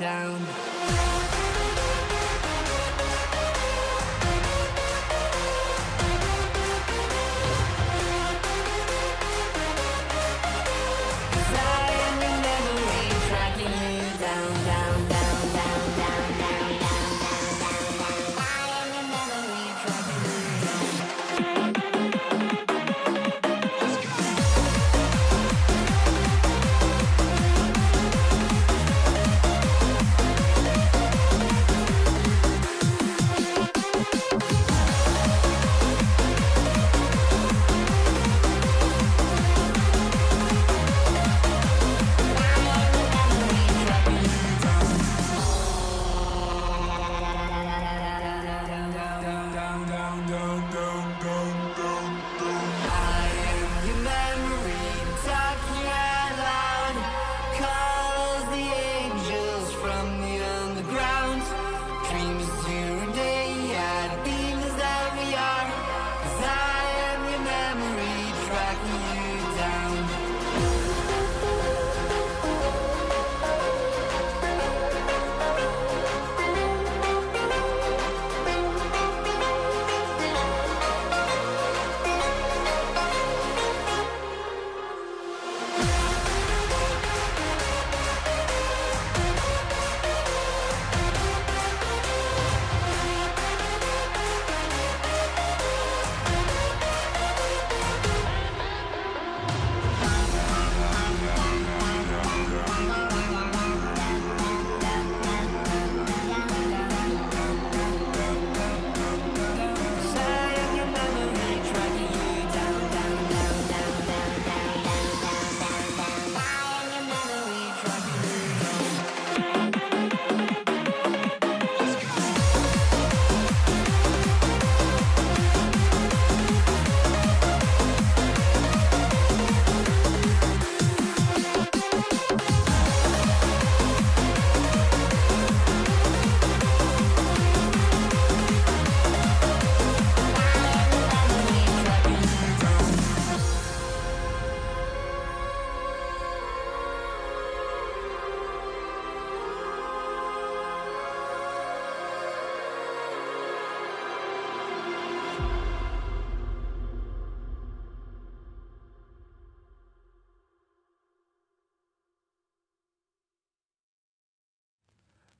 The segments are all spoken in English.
down.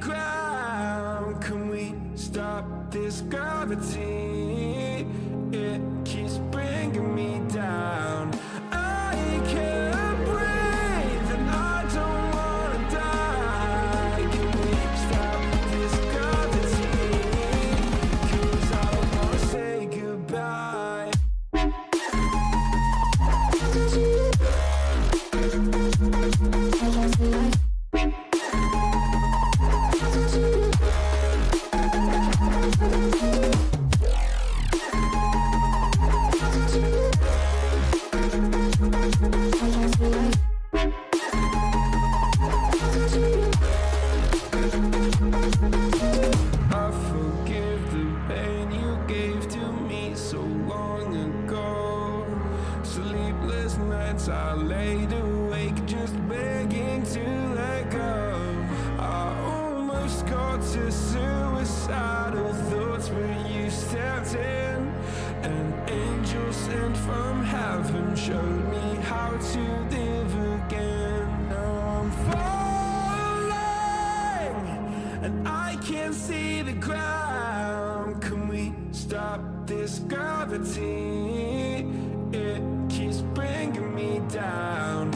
ground Can we stop this gravity? ground Can we stop this gravity? It keeps bringing me down